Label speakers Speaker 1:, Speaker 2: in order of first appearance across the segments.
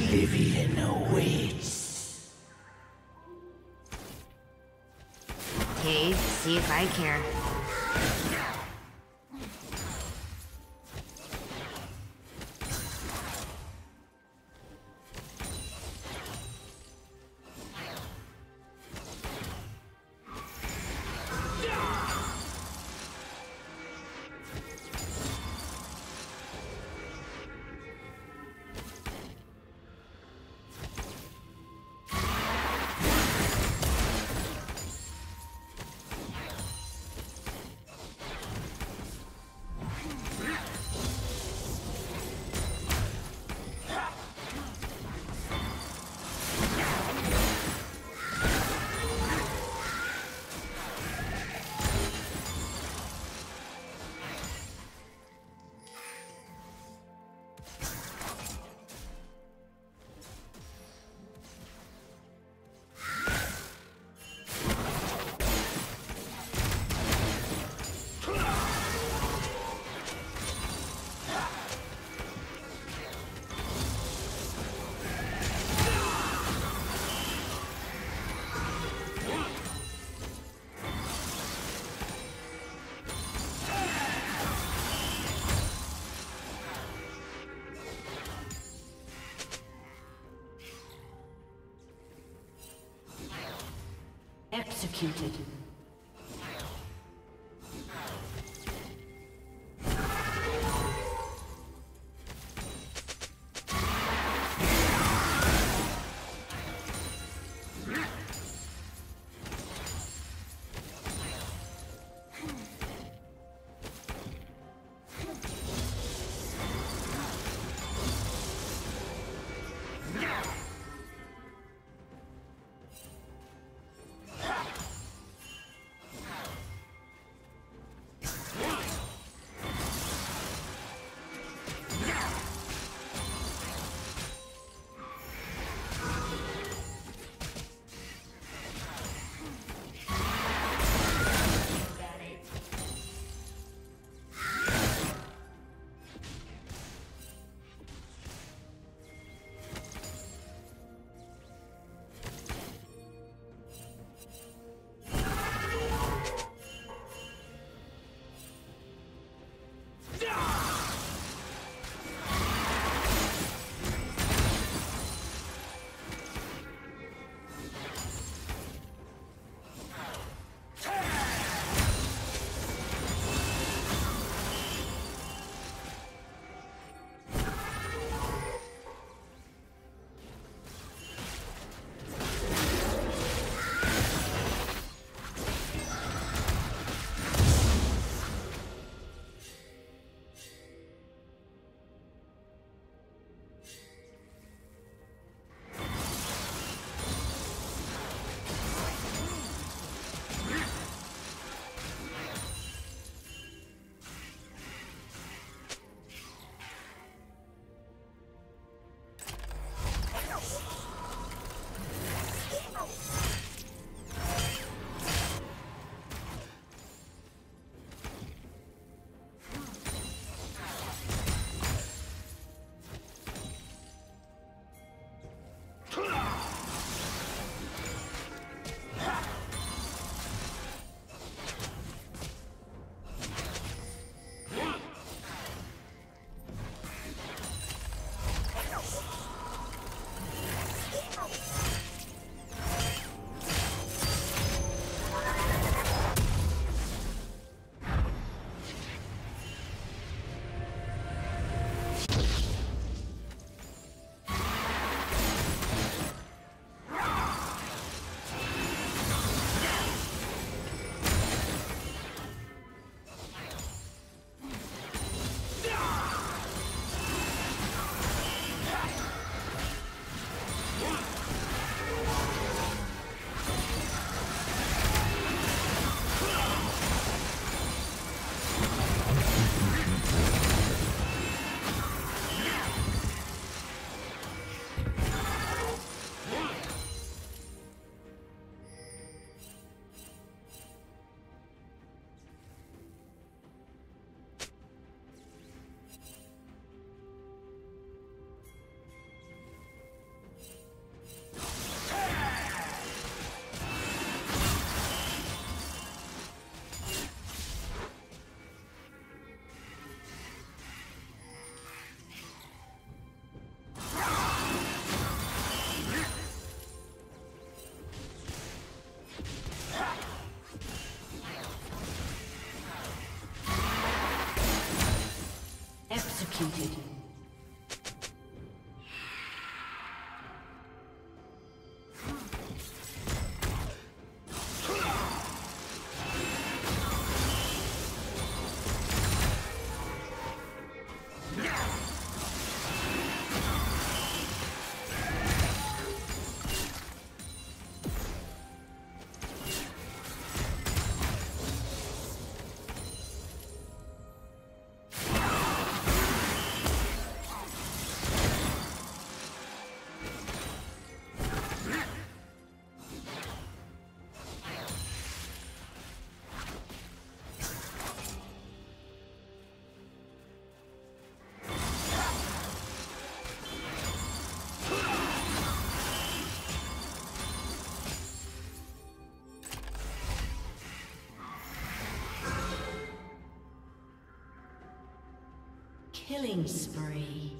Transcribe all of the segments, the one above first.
Speaker 1: Oblivion awaits.
Speaker 2: Okay, see if I care.
Speaker 3: Executed. Killing spree.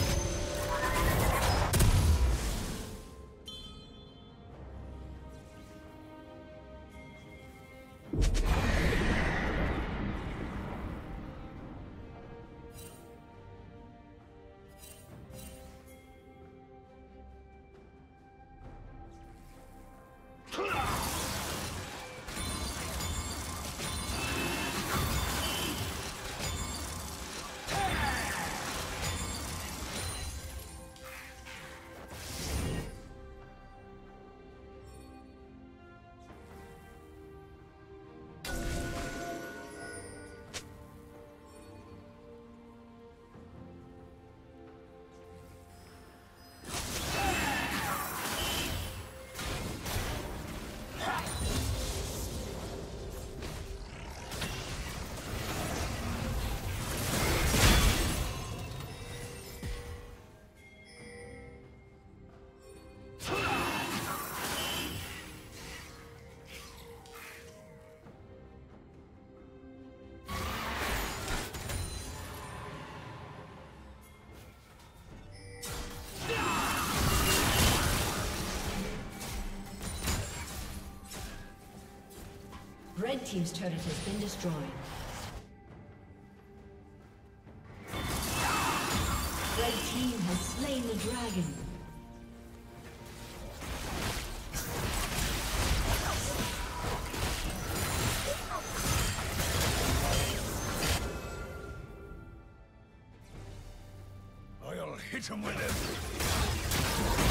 Speaker 3: Red Team's turret has been destroyed. Red Team has slain the dragon.
Speaker 1: I'll hit him with everything.